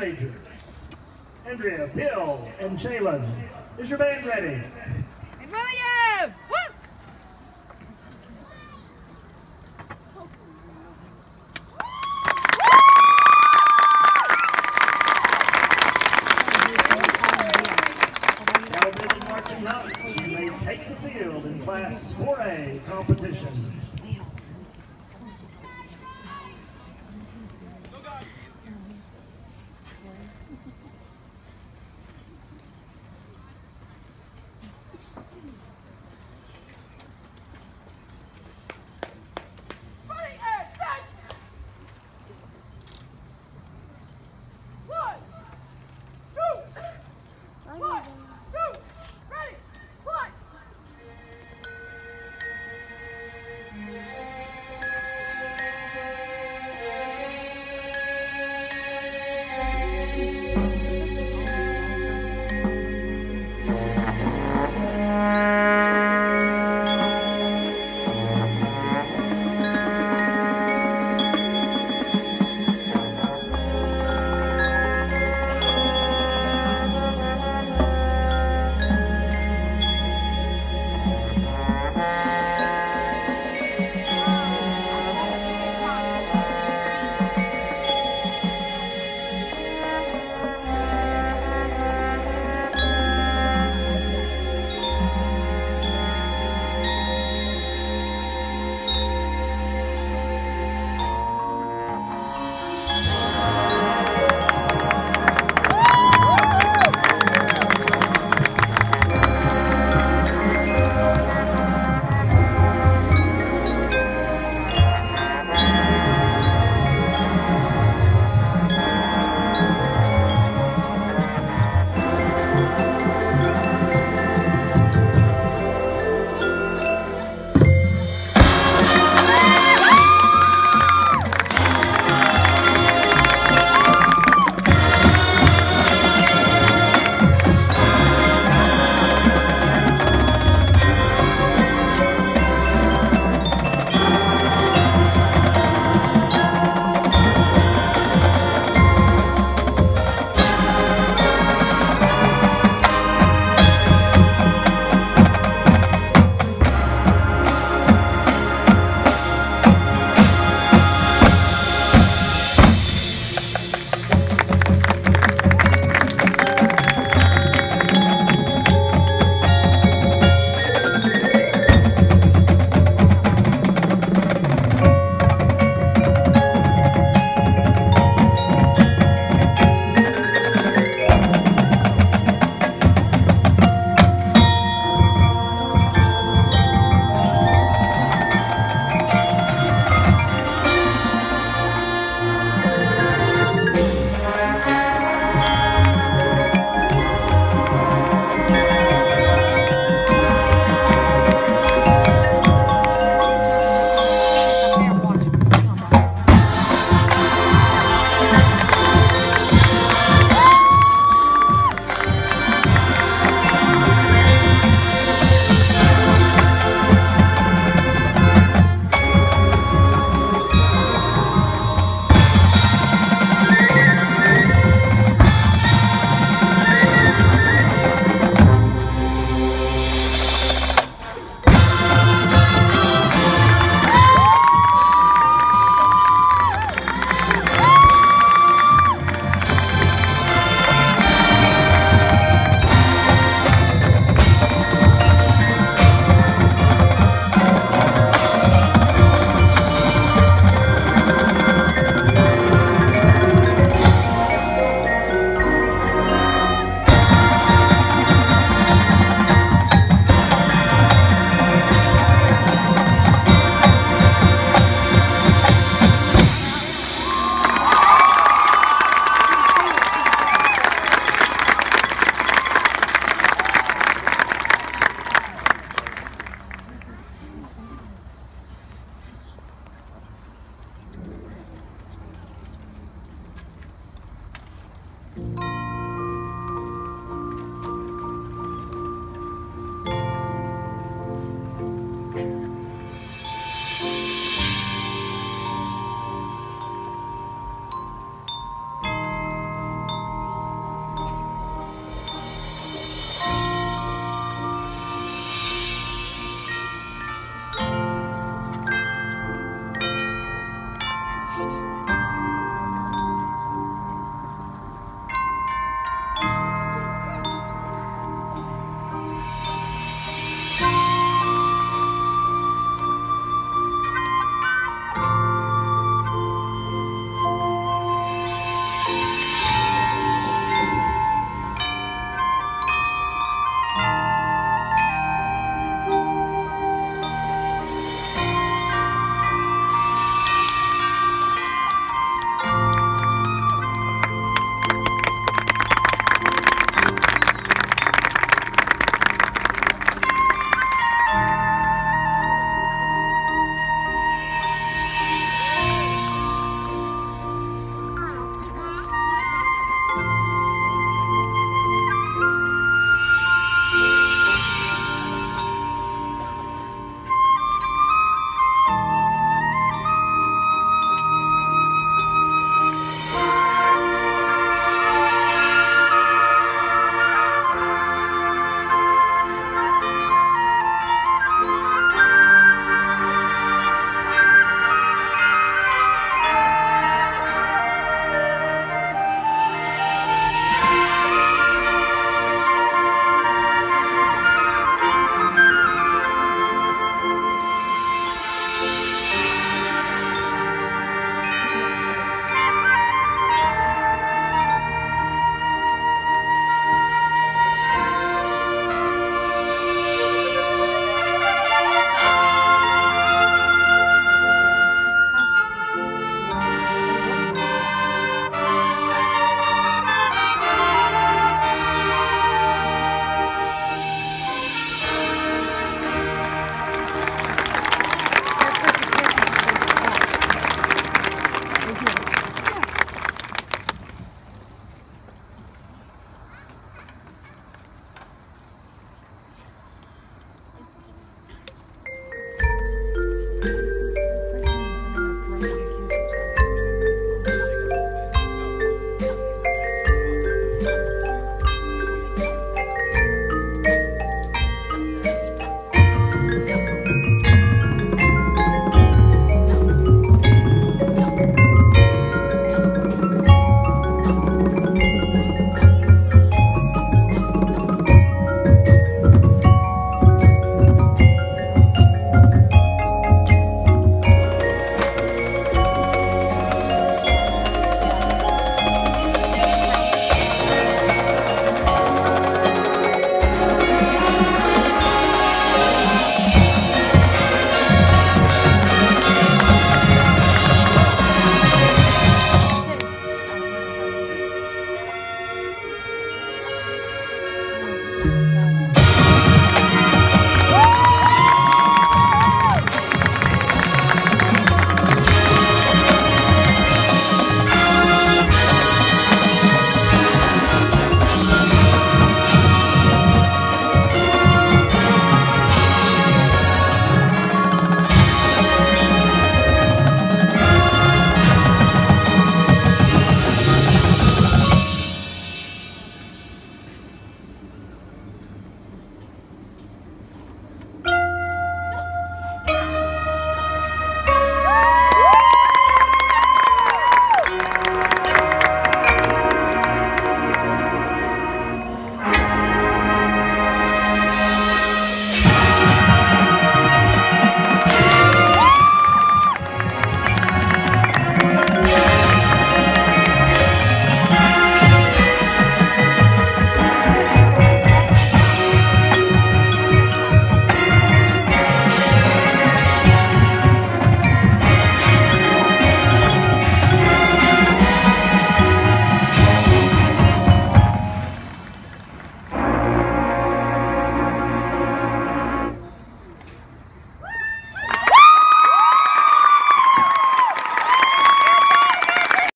majors. Andrea, Bill, and Jalen, is your band ready?